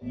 Mājas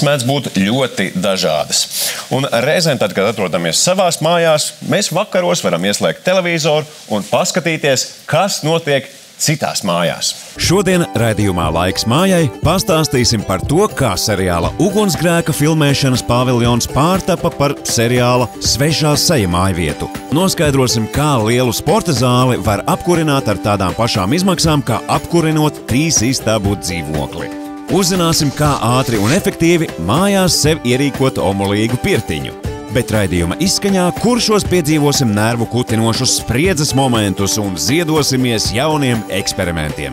mēdz būt ļoti dažādas. Un reizēm, tad, kad atrodamies savās mājās, mēs vakaros varam ieslēgt televizoru un paskatīties, kas notiek citās mājās. Šodien raidījumā Laiks mājai pastāstīsim par to, kā seriāla ugunsgrēka filmēšanas paviljons pārtapa par seriāla Svešā seja mājvietu. Noskaidrosim, kā lielu sporta zāli var apkurināt ar tādām pašām izmaksām, kā apkurinot trīs istabu dzīvokli. Uzzināsim, kā ātri un efektīvi mājās sev ierīkot omulīgu pirtiņu. Bet raidījuma izskaņā, kuršos piedzīvosim nervu kutinošus spriedzes momentus un ziedosimies jauniem eksperimentiem.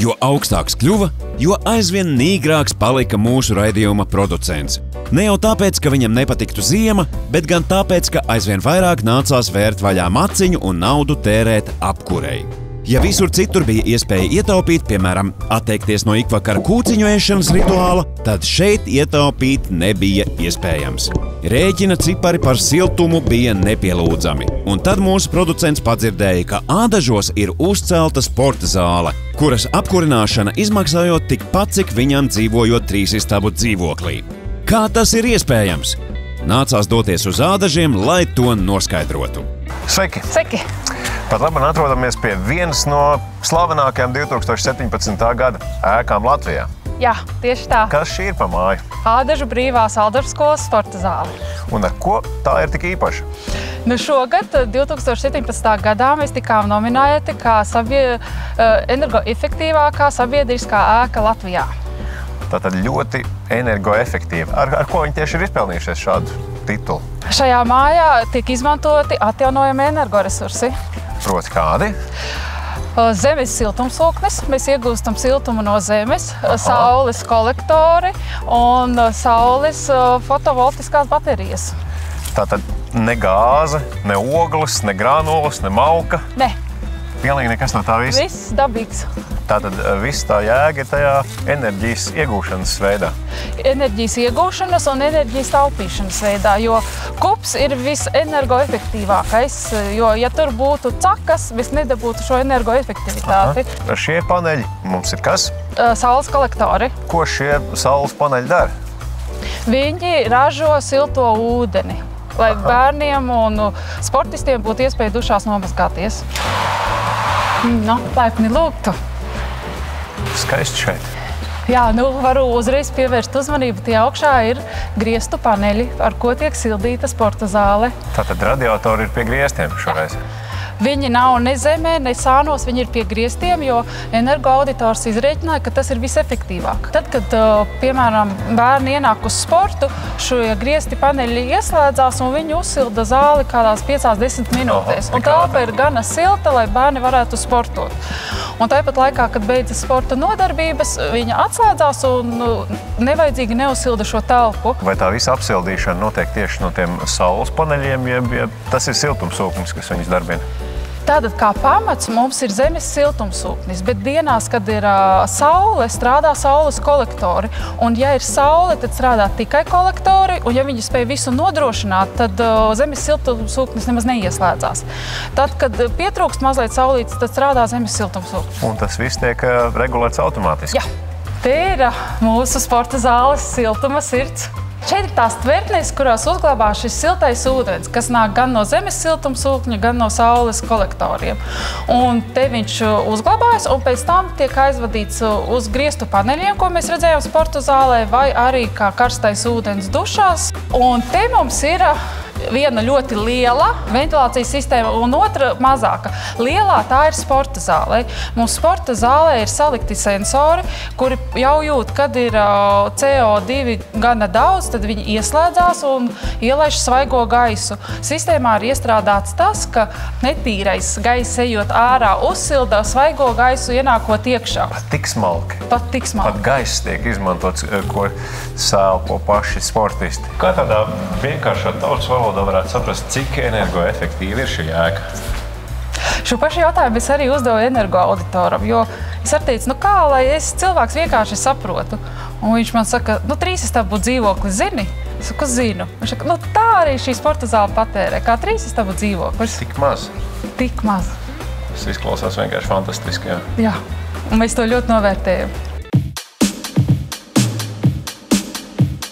Jo augstāks kļuva, jo aizvien nīgrāks palika mūsu raidījuma producents. Ne jau tāpēc, ka viņam nepatiktu ziema, bet gan tāpēc, ka aizvien vairāk nācās vērt vaļā maciņu un naudu tērēt apkurei. Ja visur citur bija iespēja ietaupīt, piemēram, atteikties no ikvakara kūciņu ēšanas rituāla, tad šeit ietaupīt nebija iespējams. Rēķina cipari par siltumu bija nepielūdzami, un tad mūsu producents padzirdēja, ka ādažos ir uzcelta sporta zāle, kuras apkurināšana izmaksājot tikpat, cik viņam dzīvojot trīsistabu dzīvoklī. Kā tas ir iespējams? Nācās doties uz ādažiem, lai to noskaidrotu. Sveiki! Sveiki! Pat labi atrodamies pie vienas no slavenākajām 2017. gada ēkām Latvijā. Jā, tieši tā. Kas šī ir pa māju? Ādažu brīvās Aldorfas skolas sporta zāle. Un ar ko tā ir tik īpaša? Nu šogad, 2017. gadā, mēs tikām nominēti kā sabie, energoefektīvākā sabiedriskā ēka Latvijā. Tātad ļoti energoefektīva. Ar, ar ko viņi tieši ir izpelnījušies šādu titulu? Šajā mājā tiek izmantoti atjaunojami energoresursi. Proti kādi? Zemes siltumsūknis. Mēs iegūstam siltumu no zemes, Aha. saules kolektori un saules fotovoltiskās baterijas. Tā tad ne gāze, ne ogles, ne grānulas, ne malka. Ne. Pilnīgi nekas no tā visa. Viss dabīgs. Tātad viss tā jēga ir tajā enerģijas iegūšanas veidā. Enerģijas iegūšanas un enerģijas taupīšanas veidā, jo kups ir visenergoefektīvākais, jo ja tur būtu cakas, mēs nedabūtu šo energoefektivitāti. Aha. Šie paneļi mums ir kas? Saules kolektori. Ko šie saules paneļi dara? Viņi ražo silto ūdeni, lai Aha. bērniem un sportistiem būtu iespēja dušās nomazgāties. Nu, laipni lūgtu. Skaisti šeit. Jā, nu varu uzreiz pievērst uzmanību. Tie augšā ir griestu paneļi, ar ko tiek sildīta sporta zāle. Tātad radiatori ir pie griestiem šoreiz. Viņi nav ne zemē, ne sānos, viņi ir pie griestiem, jo energoauditors izreikināja, ka tas ir visefektīvāk. Tad, kad, piemēram, bērni ienāk uz sportu, šie griezti paneļi ieslēdzās un viņi uzsilda zāli kādās 5-10 minūtēs. Aha, un telpa ir gana silta, lai bērni varētu sportot. Un tāpat laikā, kad beidzas sporta nodarbības, viņa atslēdzās un nevajadzīgi neuzsilda šo telpu. Vai tā visa apsildīšana notiek tieši no tiem saules paneļiem, jeb, jeb tas ir siltumsūknis, kas viņus darbina? Tātad kā pamats mums ir zemes siltumsūknis, bet dienās, kad ir uh, saule, strādā saules kolektori. Un, ja ir saule, tad strādā tikai kolektori, un ja viņi spēj visu nodrošināt, tad uh, zemes siltumsūknis nemaz neieslēdzās. Tad, kad pietrūkst mazliet saulītes, tad strādā zemes siltumsūknis. Un tas viss tiek uh, regulēts automātiski? Jā. Te ir mūsu sporta zāles siltuma sirds. Šeit ir tās tvertnes, kurās uzglabā šis siltais ūdens, kas nāk gan no zemes siltumsūkņa, gan no saules kolektoriem. Un te viņš uzglabājas, un pēc tam tiek aizvadīts uz griestu paneļiem, ko mēs redzējām sporta zālē, vai arī kā karstais ūdens dušās. Un te mums ir viena ļoti liela ventilācijas sistēma un otra mazāka. Lielā tā ir sporta zāle. Mums sporta zālē ir salikti sensori, kuri jau jūt, kad ir CO2 gana daudz, tad viņi ieslēdzās un ielaiž svaigo gaisu. Sistēmā ir iestrādāts tas, ka netīrais gaiss ejot ārā uzsilda svaigo gaisu ienākot iekšā. Pat tik smalki. Pat tik smalki. Pat gaiss tiek izmantots, ko sēlpo paši sportisti. Kā tādā vienkāršā tautas valodā varētu saprast, cik energoefektīva ir šī ēka? Šo pašu jautājumu es arī uzdevu energoauditoram, jo es arī teicu, nu kā lai es cilvēks vienkārši saprotu. Un viņš man saka, nu, trīs stabu dzīvokli zini. Es saku, zinu. Viņš saka, nu, tā arī šī sporta zāle patērē. Kā trīs stabu dzīvoklis. Tik maz. Tik maz. Tas izklausās vienkārši fantastiski. Jā. Jā, un mēs to ļoti novērtējam.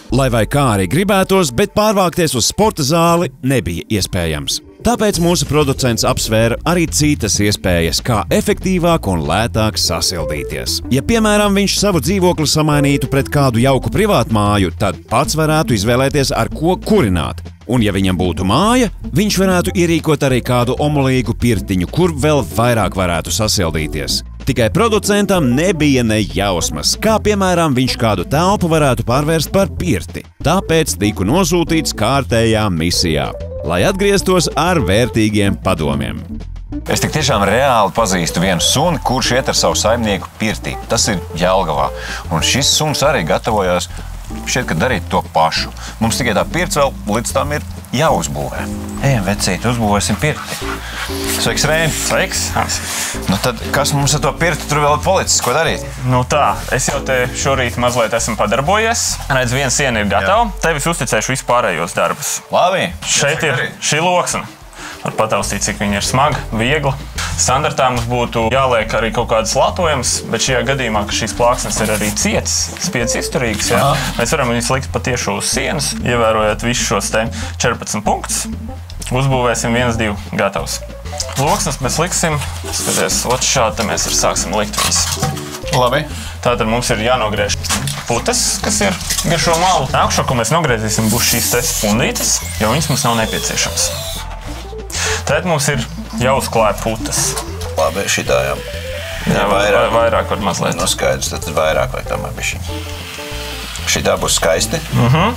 Lai vai kā arī gribētos, bet pārvākties uz sporta zāli nebija iespējams. Tāpēc mūsu producents apsvēra arī citas iespējas, kā efektīvāk un lētāk sasildīties. Ja, piemēram, viņš savu dzīvokli samainītu pret kādu jauku privātu māju, tad pats varētu izvēlēties, ar ko kurināt. Un, ja viņam būtu māja, viņš varētu ierīkot arī kādu omulīgu pirtiņu, kur vēl vairāk varētu sasildīties. Tikai producentam nebija ne jausmas, kā piemēram viņš kādu telpu varētu pārvērst par pirti. Tāpēc tiku nosūtīts kārtējā misijā, lai atgrieztos ar vērtīgiem padomiem. Es tik tiešām reāli pazīstu vienu sunu, kurš iet ar savu saimnieku pirtī. Tas ir Jālgavā. Un šis suns arī gatavojās šeit, kad darīt to pašu. Mums tikai tā pirts vēl līdz tam ir jāuzbūvē. Ejam, vecīt, uzbūvēsim pirti. Sveiks, Rēni! Sveiks! Nu tad, kas mums ar to pirti tur vēl ir palicis? Ko darīt? Nu tā, es jau te šorīt mazliet esmu padarbojies. Redz, viena siena ir gatava. Tev es uzticēšu vispārējos darbus. Labi! Šeit ir šī loksne. Var pataustīt, cik viņa ir smaga, viegla. Standartā mums būtu jāliek arī kaut kādas latojumas, bet šajā gadījumā, ka šīs plāksnes ir arī cietas, spiedz izturīgas, jā, mēs varam viņus likt patiešām uz sienas, ievērojot visus šos 14 punktus. Uzbūvēsim viens, divi, gatavs. Loksnes mēs liksim, skaties, otrs šādi mēs arī sāksim likt viņus. Labi. Tātad mums ir jānogriež putes, kas ir gar šo malu. Nākamā, ko mēs nogriezīsim, būs šīs spundītes, jo viņas mums nav nepieciešamas. Tad mums ir jāuzklāj putas. Labi, šitā jau. Jā, vairāk, vairāk var mazliet. No skaidrs, tad vairāk vai tomēr bišķi. Šitā būs skaisti. Mhm.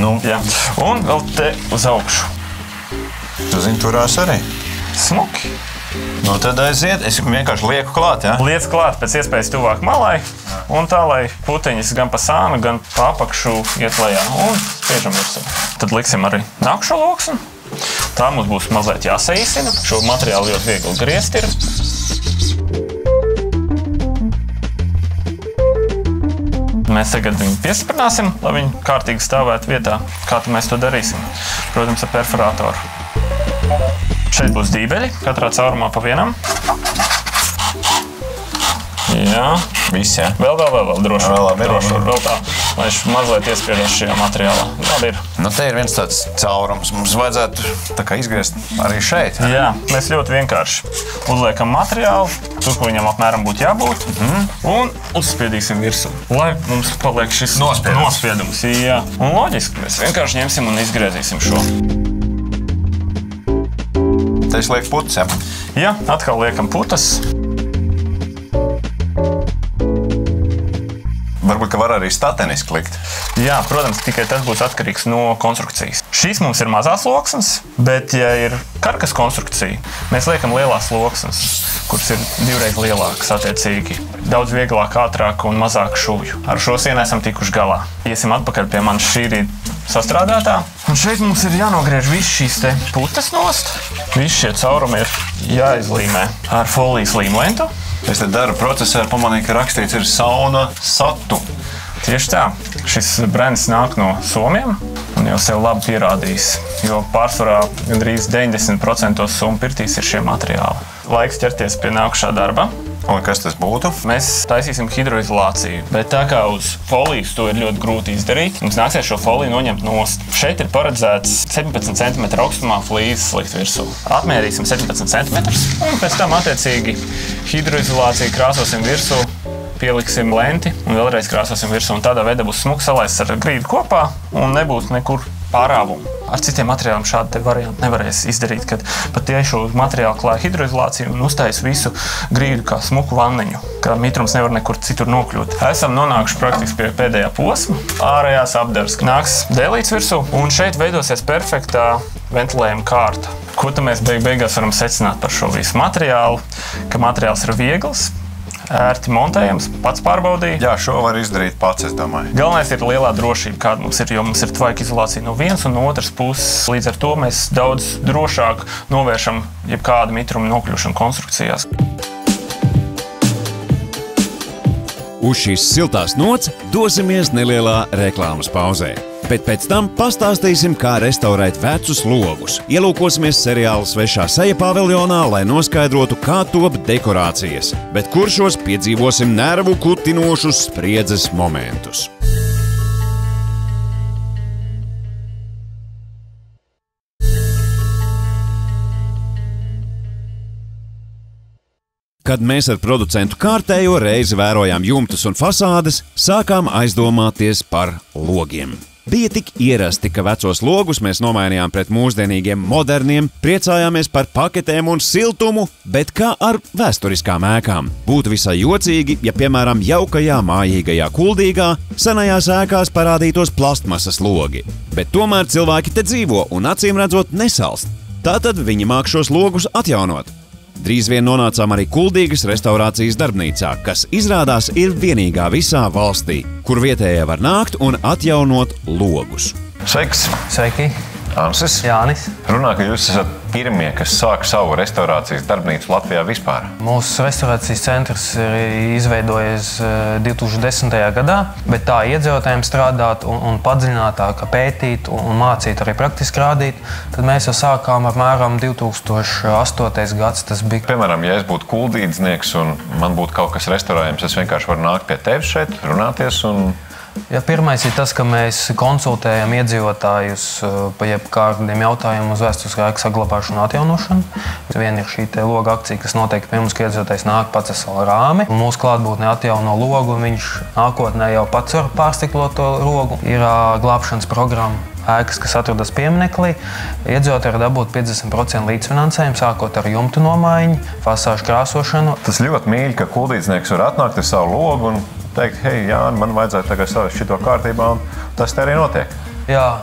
Nu, Jā. Un vēl te uz augšu. Tu zini, turās arī. Smuki. Nu, tad aiziet. Es vienkārši lieku klāt. Ja? Liec klāt pēc iespējas tuvāk malai. Un tā, lai puteņas gan pa sānu, gan pa apakšu iet lejā. Un spiežam virsū. Tad liksim arī nākamo loksni. Tā mums būs mazliet jāsaīsina. Šo materiālu ļoti viegli griezt. Ir. Mēs tagad viņu piestiprināsim, lai viņi kārtīgi stāvētu vietā. Kā mēs to darīsim? Protams, ar perforatoru. Šeit būs dībeļi, katrā caurumā pa vienam. Jā, Viss, jā. vēl, vēl, vēl, vēl droši. Vēl labi, droši, labi. vēl tā, lai viņš mazliet iespiežas šajā materiālā. Labi ir. Nu, te ir viens tāds caurums. Mums vajadzētu tā kā izgriezt arī šeit. Ja? Jā, mēs ļoti vienkārši uzliekam materiālu, tur, kur viņam apmēram būtu jābūt, mm -hmm. un uzspiedīsim virsū. Lai mums paliek šis Nospiedums. nospiedums. Jā, un loģiski mēs vienkārši ņemsim un izgriezīsim šo. Te es lieku putas. Ja? Atkal liekam putas. Varbūt, ka var arī stateniski likt. Jā, protams, tikai tas būs atkarīgs no konstrukcijas. Šīs mums ir mazās loksnes, bet, ja ir karkas konstrukcija, mēs liekam lielās loksnes, kuras ir divreiz lielākas, attiecīgi daudz vieglāk, ātrāk un mazāk šūju. Ar šo sienu esam tikuši galā. Iesim atpakaļ pie manas šī rīta sastrādātā. Un šeit mums ir jānogriež visas šīs putas nost. Visi šie caurumi ir jāizlīmē ar folijas līmlentu. Es te daru procesā, pamanīju, ka rakstīts ir sauna satu. Tieši tā, šis brands nāk no Somijas un jau sev labi pierādījis. Jo pārsvarā gandrīz 90% summu pirtīs ir šie materiāli. Laiks ķerties pie nākamā darba. Un kas tas būtu? Mēs taisīsim hidroizolāciju, bet tā kā uz folijas to ir ļoti grūti izdarīt, mums nāksies šo foliju noņemt nost. Šeit ir paredzēts 17 cm augstumā flīzes likt virsū. Apmērīsim 17 cm un pēc tam attiecīgi hidroizolāciju krāsosim virsū. Pieliksim lenti un vēlreiz krāsosim virsū. un Tādā veidā būs smuks salaists ar grīdu kopā un nebūs nekur pārāvumu. Ar citiem materiāliem šādu variantu nevarēs izdarīt, kad pat tiešo materiālu klāja hidroizolāciju un uztais visu grīdu kā smuku vanniņu, ka mitrums nevar nekur citur nokļūt. Esam nonākuši praktiski pie pēdējā posma. Ārējās apdars nāks dēlīts virsū, un šeit veidosies perfektā ventilējuma kārta. Ko mēs beig beigās varam secināt par šo visu materiālu? Ka materiāls ir viegls, ērti montējams, pats pārbaudīja. Jā, šo var izdarīt pats, es domāju. Galvenais ir lielā drošība, kāda mums ir. Jo mums ir tvaika izolācija no vienas un no otras puses. Līdz ar to mēs daudz drošāk novēršam jebkādu mitrumu nokļūšanu konstrukcijās. Uz šīs siltās nots dosimies nelielā reklāmas pauzē. Bet pēc tam pastāstīsim, kā restaurēt vecus logus. Ielūkosimies seriāla svešā seja paviljonā, lai noskaidrotu, kā top dekorācijas, bet kuršos piedzīvosim nervu kutinošus spriedzes momentus. Kad mēs ar producentu kārtējo reizi vērojām jumtus un fasādes, sākām aizdomāties par logiem. Bija tik ierasti, ka vecos logus mēs nomainījām pret mūsdienīgiem, moderniem, priecājāmies par paketēm un siltumu, bet kā ar vēsturiskām ēkām? Būtu visai jocīgi, ja, piemēram, jaukajā, mājīgajā, kuldīgā, senajās ēkās parādītos plastmasas logi. Bet tomēr cilvēki te dzīvo un acīm redzot nesalst. Tātad viņi māk šos logus atjaunot. Drīz vien nonācām arī Kuldīgas restaurācijas darbnīcā, kas izrādās ir vienīgā visā valstī, kur vietējie var nākt un atjaunot logus. Sveiks! Sveiki, Ansis. Jānis. Runā, ka jūs esat pirmie, kas sāk savu restaurācijas darbnīcu Latvijā vispār. Mūsu restaurācijas centrs ir izveidojies eh, 2010. gadā, bet tā iedzīvotājiem strādāt un, un padziļinātāk pētīt un, un mācīt arī praktiski rādīt, tad mēs jau sākām apmēram 2008. gads. Tas bija Piemēram, ja es būtu kuldīdznieks un man būtu kaut kas restaurējams, es vienkārši varu nākt pie tevis šeit, runāties. Un... Ja pirmais ir tas, ka mēs konsultējam iedzīvotājus eh, par jebkādiem jautājumiem uz vēsturiskā ēka saglabāšanu un atjaunošanu. Viena ir šī loga akcija, kas notiek pirms, kad iedzīvotājs nāk pats ar savu rāmi. Mūsu klātbūtnē atjauno logu, un viņš nākotnē jau pats var pārstiklot to logu. Ir glābšanas programma. Ēkas, kas atrodas piemineklī, iedzīvotāji var dabūt 50% līdzfinansējumu, sākot ar jumtu nomaiņu, fasāžu krāsošanu. Tas ļoti mīļi, ka kuldīdznieks var atnākt ar savu logu un teikt, hei, Jā, man vajadzētu tagad savest šito kārtībā, un tas arī notiek. Jā,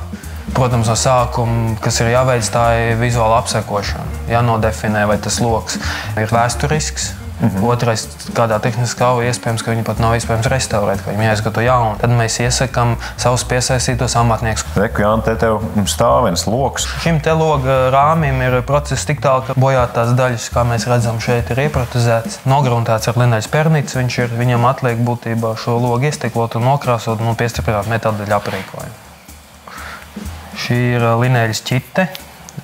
protams, no sākuma, kas ir jāveic, tā ir vizuāla apsekošana. Jānodefinē, vai tas lokus ir vēsturisks. Mm -hmm. Otrais, kādā tehniskā stāvā iespējams, ka viņu pat nav iespējams restaurēt, ka viņam jāizgatavo jaunu. Tad mēs iesakām savus piesaistītos amatniekus. Reku, Jā, te tev stāv viens lokus. Šim te loga rāmim ir process tik tālu, ka bojātās daļas, kā mēs redzam, šeit ir ieprotezētas. Nogruntēts ar linēļu pernīcu. Viņš ir, viņam atliek būtībā šo logu iestiklot un nokrāsot un piestiprināt metāla aprīkojumu. Šī ir linēļas ķite.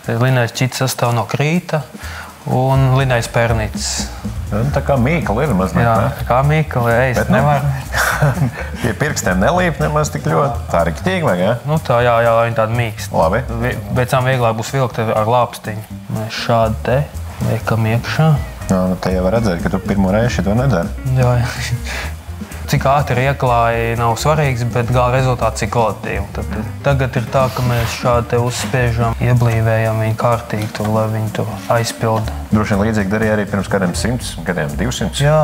Linēļas ķite sastāv no krīta un linēļas pernīcas. Nu, Tā kā mīkla ir mazliet. Jā, ne? kā Mikls, ej, Bet, nu, nevar. Pie pirkstiem nelīp nemaz tik ļoti. Tā ir rīktīgi, vai ne? Nu, tā jā, jā, lai viņi tādi mīksti. Labi. Pēc tam vieglāk būs vilkt ar lāpstiņu. Mēs šādi te liekam iekšā. Jā, nu, te jau var redzēt, ka tu pirmo reizi to nedari. Jā, jā. Cik ātri ieklāja, nav svarīgs, bet gala rezultāts ir kvalitīvs. Tad, tagad ir tā, ka mēs šādi uzspiežam, ieblīvējam viņu kārtīgi, tur, lai viņi to aizpilda. Droši vien līdzīgi darīja arī pirms kādiem simts gadiem, 200. Jā,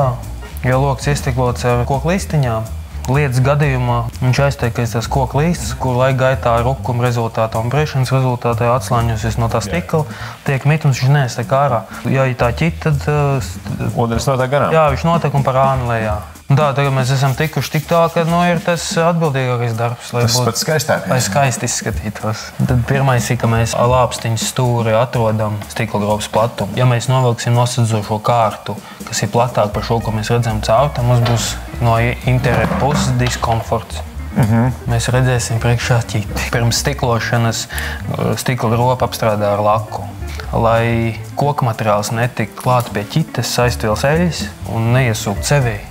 jo lokus iestiklots ar koku līstiņām. Lietas gadījumā viņš aizteikties tas koku līsts, kur laika gaitā rukuma rezultātā un brīvšanas rezultātā atslāņosies no tā stikla, tiek mitums, viņš neestek ārā. Ja tā ķita, tad uh, Ūdens notiek garām. Jā, viņš notiek un par ānu lejā. Tā, tagad mēs esam tikuši tik tālu, ka nu, ir tas atbildīgākais darbs, lai Tas būtu skaistākais. Lai skaisti izskatītos. Tad pirmais ir, ka mēs lāpstiņu stūri atrodam stikla grobas platumu. Ja mēs novilksim nosadzošo kārtu, kas ir platāka par šo, ko mēs redzam caur, tad mums būs no interjera puses diskomforts. Mm -hmm. Mēs redzēsim priekšā ķīti. Pirms stiklošanas uh, stikla gropa apstrādā ar laku. Lai koku materiāls netiktu klāts pie ķites, aiztvils eļļas un neiesūkt sevī.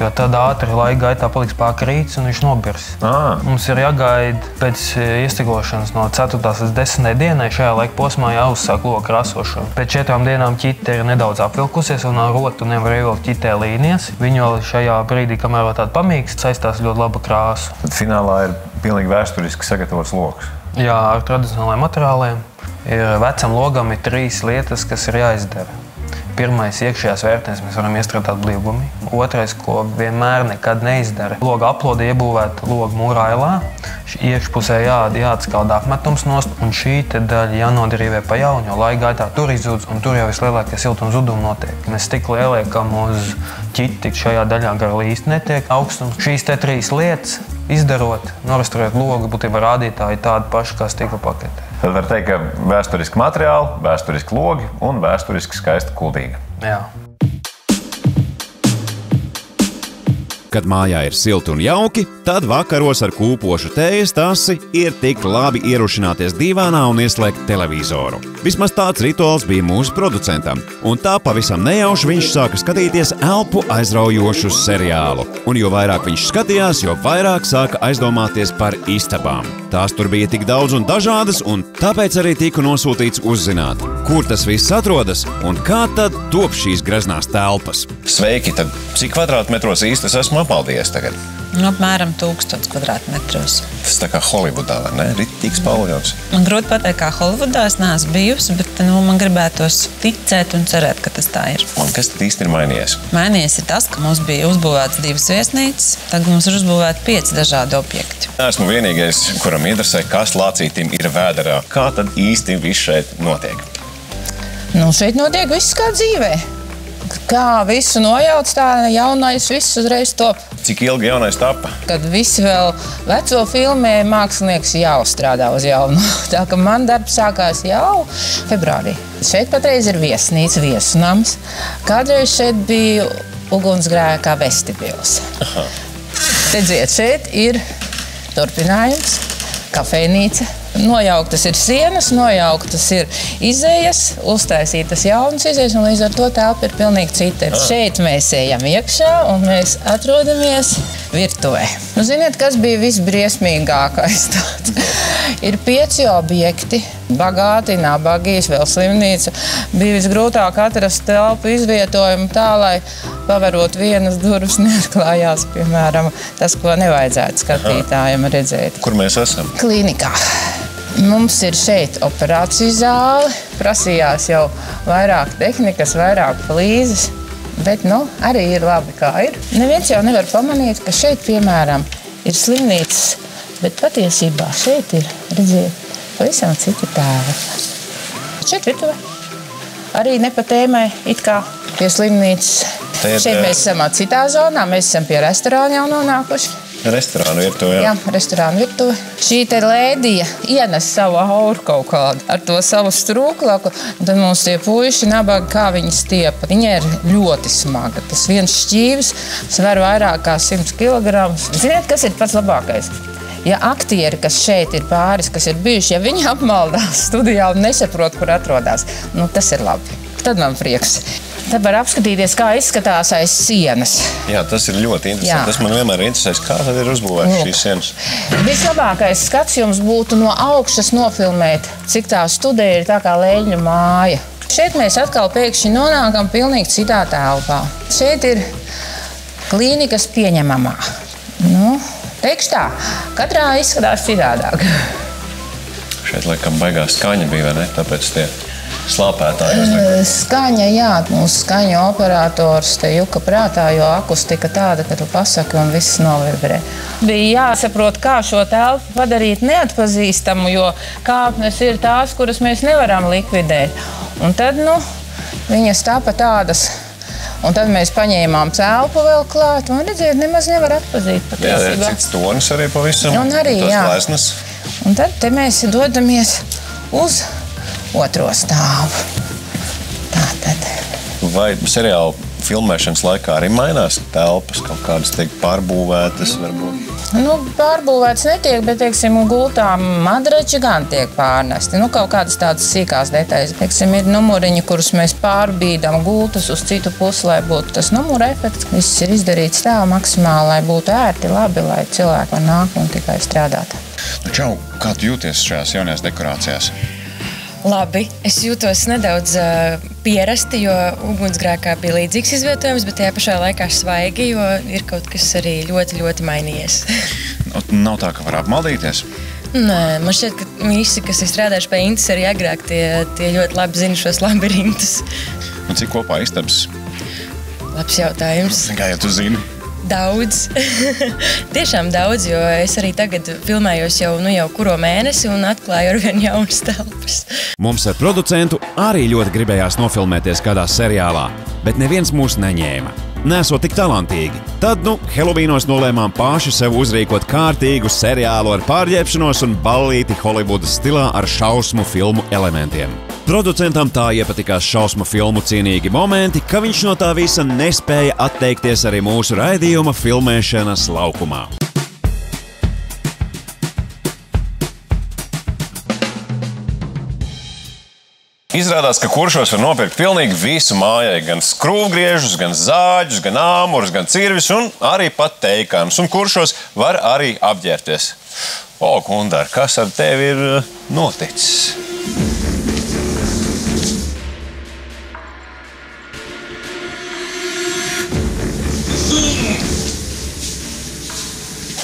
Jo tad ātri laika gaitā paliks pārkrīts un viņš nobirs. Ā. Mums ir jāgaida pēc e, iestiklošanas no 4. līdz 10. dienai. Šajā laika posmā jāuzsāk loka krāsošana. Pēc četrām dienām ķite ir nedaudz apvilkusies un ar rotu nevar ievilkt ķitē līnijas. Viņa vēl šajā brīdī, kamēr vēl tāda pamīksta, saistās ļoti laba krāsa. Tad finālā ir pilnīgi vēsturiski sagatavots lokus. Jā, ar tradicionālajiem materiāliem. Ir vecam logam ir trīs lietas, kas ir jāizdara. Pirmais, iekšējās vērtības mēs varam iestrādāt blīvumi. Otrais, ko vienmēr nekad neizdara, loga aplode iebūvēta loga mūrā ailā. Iekšpusē jā, jāatskauda apmetums nost, un šī daļa jānodarīvē pa jaunu, jo laika gaitā tur izzūd, un tur jau vislielākie siltuma zudumi notiek. Mēs stiklu ieliekam uz ķiti, šajā daļā gar līsti netiek augstums. Šīs te trīs lietas izdarot, noraksturot logu, būtībā rādītāji tādi paši kā stikla paketē. Tad var teikt, ka vēsturiski materiāli, vēsturiski logi un vēsturiski skaista kuldīga. Jā. Kad mājā ir silti un jauki, tad vakaros ar kūpošu tējas tasi ir tik labi ierušināties divānā un ieslēgt televizoru. Vismaz tāds rituāls bija mūsu producentam, un tā pavisam nejauši viņš sāka skatīties elpu aizraujošu seriālu. Un jo vairāk viņš skatījās, jo vairāk sāka aizdomāties par istabām. Tās tur bija tik daudz un dažādas, un tāpēc arī tika nosūtīts uzzināt, kur tas viss atrodas un kā tad top šīs greznās telpas. Sveiki, tad cik kvadrātmetros īsti es esmu apmaldījies tagad? Nu, apmēram 1000 kvadrātmetros. Tas tā kā Holivudā, vai ne? Ritīgs paljons. Man grūti pateikt, kā Holivudā es neesmu bijusi, bet nu, man gribētos ticēt un cerēt, ka tas tā ir. Un kas tad īsti ir mainījies? Mainījies ir tas, ka mums bija uzbūvēts divas viesnīcas, tagad mums ir uzbūvēti pieci dažādi objekti. Esmu vienīgais, kuram interesē, kas lācītim ir vēderā. Kā tad īsti viss šeit notiek? Nu, šeit notiek viss kā dzīvē. Kā visu nojauc, tā jaunais viss uzreiz top. Cik ilgi jaunais tapa? Kad visi vēl veco filmē, mākslinieks jau strādā uz jaunu. Tā kā man darbs sākās jau februārī. Šeit patreiz ir viesnīca, viesunams. Kādreiz šeit bija ugunsgrēkā vestibils. Redziet, šeit ir turpinājums, kafejnīca. Nojauktas ir sienas, nojauktas ir izējas, uztaisītas jaunas izējas, un līdz ar to telpa ir pilnīgi cita. Šeit mēs ejam iekšā, un mēs atrodamies virtuvē. Nu, ziniet, kas bija visbriesmīgākais? Ir pieci objekti, bagāti, nabagi, vēl slimnīca. Bija visgrūtāk atrast telpu izvietojumu tā, lai pavarot vienas durvis neatklājās, piemēram, tas, ko nevajadzētu skatītājiem redzēt. Kur mēs esam? Klīnikā. Mums ir šeit operāciju zāle. Prasījās jau vairāk tehnikas, vairāk plīzes. Bet nu, arī ir labi, kā ir. Neviens jau nevar pamanīt, ka šeit, piemēram, ir slimnīcas, bet patiesībā šeit ir redziet, pavisam citi tēvi. Šeit virtuvē. Arī ne pa tēmai, it kā pie slimnīcas. Šeit eh, mēs esam citā zonā, mēs esam pie restorāna jau nonākuši. Restorānu virtuvē. Jā, restorāna virtuvē. Šī te lēdija ienes savu auru kaut kādu ar to savu strūklaku. Tad mums tie puiši nabaga, kā viņi stiepa. Viņa ir ļoti smaga. Tas viens šķīvis sver vairāk kā 100 kg. Ziniet, kas ir pats labākais? Ja aktieri, kas šeit ir pāris, kas ir bijuši, ja viņi apmaldās studijā un nesaprot, kur atrodas, nu, tas ir labi. Tad man prieks. Tad var apskatīties, kā izskatās aiz sienas. Jā, tas ir ļoti interesanti. Jā. Tas man vienmēr ir interesējis, kā tad ir uzbūvēts šīs sienas. Vislabākais skats jums būtu no augšas nofilmēt, cik tā studija ir tā kā leņķa māja. Šeit mēs atkal pēkšņi nonākam pilnīgi citā telpā. Šeit ir klīnikas pieņemamā. Nu, teikšu tā, katrā izskatās citādāk. Šeit laikam baigās skaņa bija, vai ne? Tāpēc tie slāpētāji uzlika. Skaņa, jā, mūsu skaņa operators te juka prātā, jo akustika tāda, ka tu pasaki un viss novibrē. Bija jāsaprot, kā šo telpu padarīt neatpazīstamu, jo kāpnes ir tās, kuras mēs nevaram likvidēt. Un tad, nu, viņas tāpa tādas. Un tad mēs paņēmām cēlpu vēl klāt, un redziet, nemaz nevar atpazīt Jā, jā, patiesībā. cits tonis arī pavisam. Un arī, tas jā. gleznas. Un tad te mēs dodamies uz otro stāvu. Tā tad. Vai seriāla filmēšanas laikā arī mainās telpas, kaut kādas tiek pārbūvētas, varbūt? Nu, pārbūvēts netiek, bet, teiksim, gultām madrači gan tiek pārnesti. Nu, kaut kādas tādas sīkās detaļas. Teiksim, ir numuriņi, kurus mēs pārbīdam gultus uz citu pusi, lai būtu tas numura efekts. Viss ir izdarīts tā maksimāli, lai būtu ērti, labi, lai cilvēki var nākt un tikai strādāt. Nu, čau, kā tu jūties šajās jaunajās dekorācijās? Labi, es jūtos nedaudz uh, pierasti, jo ugunsgrēkā bija līdzīgs izvietojums, bet tajā pašā laikā svaigi, jo ir kaut kas arī ļoti, ļoti mainījies. Nu, Nav tā, ka var apmaldīties. Nē, man šķiet, ka visi, kas ir strādājuši pie Intas arī agrāk, tie, tie ļoti labi zina šos labirintus. Nu, cik kopā istabas? Labs jautājums. Kā jau tu zini? Daudz. Tiešām daudz, jo es arī tagad filmējos jau, nu, jau kuro mēnesi un atklāju ar vien jaunas telpas. Mums ar producentu arī ļoti gribējās nofilmēties kādā seriālā, bet neviens mūs neņēma. Nesot tik talantīgi. Tad, nu, Helovīnos nolēmām paši sev uzrīkot kārtīgu seriālu ar pārģērbšanos un ballīti Holivudas stilā ar šausmu filmu elementiem. Producentam tā iepatikās šausmu filmu cienīgi momenti, ka viņš no tā visa nespēja atteikties arī mūsu raidījuma filmēšanas laukumā. Izrādās, ka kuršos var nopirkt pilnīgi visu mājai. Gan skrūvgriežus, gan zāģus, gan āmurus, gan cirvis un arī pat teikānus. Un kuršos var arī apģērbties. O, Gundar, kas ar tevi ir eh, noticis?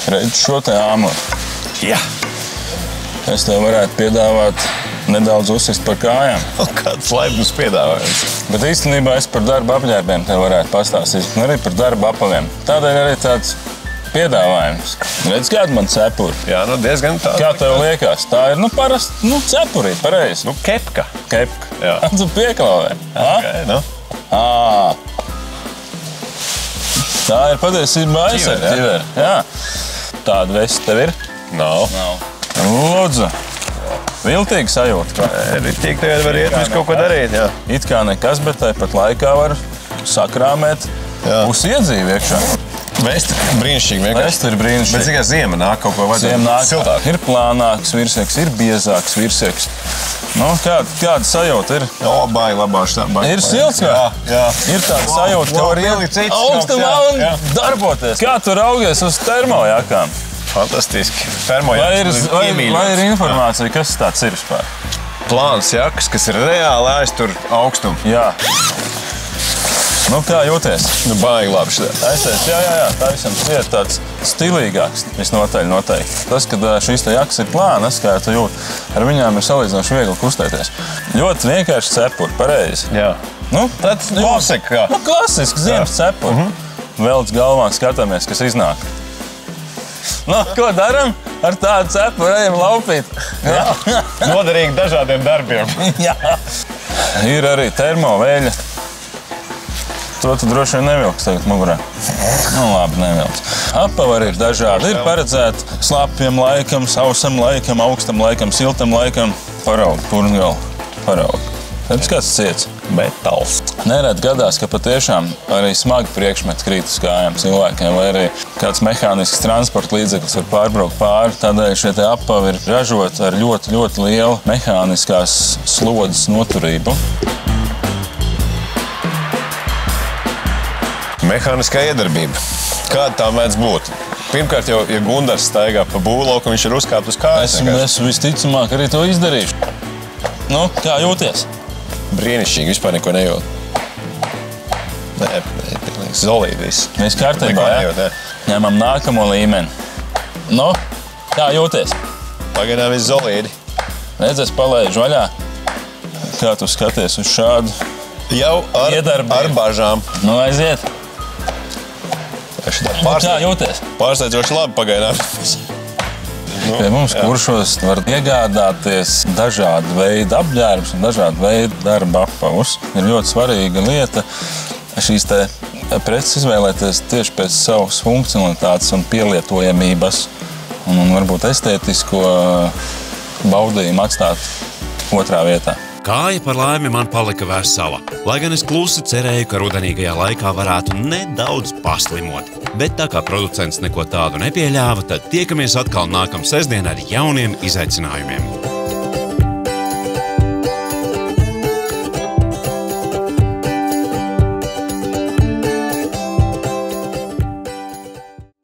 Redz šo te āmuru. Jā, Es tev varētu piedāvāt nedaudz uzsist par kājām. kāds laipns piedāvājums. Bet īstenībā es par darba apģērbiem te varētu pastāstīt. Un arī par darba apaviem. Tādēļ arī tāds piedāvājums. Redz, kāda man cepura. Jā, nu diezgan tā. Kā tev liekas? Tā ir nu, parasta nu, cepurīte, pareizi. Nu, kepka. Kepka. Jā. Tu pieklauvē. Okay, nu. À. Tā ir patiesībā aizsardzība. Ķivere, Jā. Tāda vesta tev ir. Nav. Nav. Lūdzu. Viltīgi sajūta. Tik tagad var iet uz kaut ko darīt. Jā. It kā nekas, bet tāpat laikā var sakrāmēt pusi iedzīvi iekšā. Vēsti brīnišķīgi. vienkārši. Vēsti ir Bet brīnišķīgi. tikai ziema nāk kaut ko vajadzētu Ziemā nāk siltāk. ir plānāks virseks, ir biezāks virseks. Nu, kāda, kāda sajūta ir? O, baigi labāk tā. baigi. Ir silts, Jā, jā. Ir tāda sajūta, ka var cits augstumā un jā, jā. darboties. Kā tu raugies uz termojakām? Fantastiski. Vai Termojāks. ir, vai, vai ir informācija, kas tas ir vispār? Plāns jakas, kas ir reāli aiztur augstumu. Jā. Nu, kā jūties? Nu, baigi labi. Aizies, jā, jā, jā, tā visam ir tāds stilīgāks. Visnotaļ, noteikti. Tas, ka šīs te jakas ir plānas, kā tu jūti, ar viņām ir salīdzinoši viegli kustēties. Ļoti vienkārši cepuri, pareizi. Jā. Nu, Tāds klasika. nu, klasisks ziemas cepuri. -hmm. Velc galvā skatāmies, kas iznāk. Nu, ko darām? Ar tādu cepuri ejam laupīt. Jā. Noderīgi dažādiem darbiem. Jā. Ir arī termovēļa. To tu droši vien nevilksi tagad mugurā. Nu, labi, nevilks. Apavari ir dažādi. Ir paredzēti slapjam laikam, sausam laikam, augstam laikam, siltam laikam. Paraugi, purngali, paraugi. Redz, kāds ciets. Metāls. Nereti gadās, ka patiešām arī smagi priekšmeti krīt uz kājām cilvēkiem, vai arī kāds mehānisks transporta līdzeklis var pārbraukt pāri. Tādēļ šie apavi ir ražoti ar ļoti, ļoti lielu mehāniskās slodzes noturību. Mehāniskā iedarbība. Kāda tā mēdz būt? Pirmkārt, jau, ja Gunārs staigā pa būvlauku, viņš ir uzkāpis uz kājas. Es, es visticamāk arī to izdarīšu. Nu, kā jūties? Brīnišķīgi, vispār neko nejūt. Nē, nē pilnīgi viss. Mēs kārtībā jā? nejūt, nē. ņemam nākamo līmeni. Nu, kā jūties? Pagaidām viss zolīti. Redzēs, palaidu vaļā. Kā tu skaties uz šādu? Jau ar, Iedarbību. ar bažām. Nu, aiziet! Nu, kā pārsteidz- jūties? Pārsteidzoši labi pagaidām. Nu, Pie mums jā. kuršos var iegādāties dažādu veidu apģērbus un dažādu veidu darba apavus. Ir ļoti svarīga lieta šīs te preces izvēlēties tieši pēc savas funkcionalitātes un pielietojamības, un, un varbūt estētisko baudījumu atstāt otrā vietā. Kāja par laimi man palika vesela, lai gan es klusi cerēju, ka rudenīgajā laikā varētu nedaudz paslimot. Bet tā kā producents neko tādu nepieļāva, tad tiekamies atkal nākamā sestdienā ar jauniem izaicinājumiem.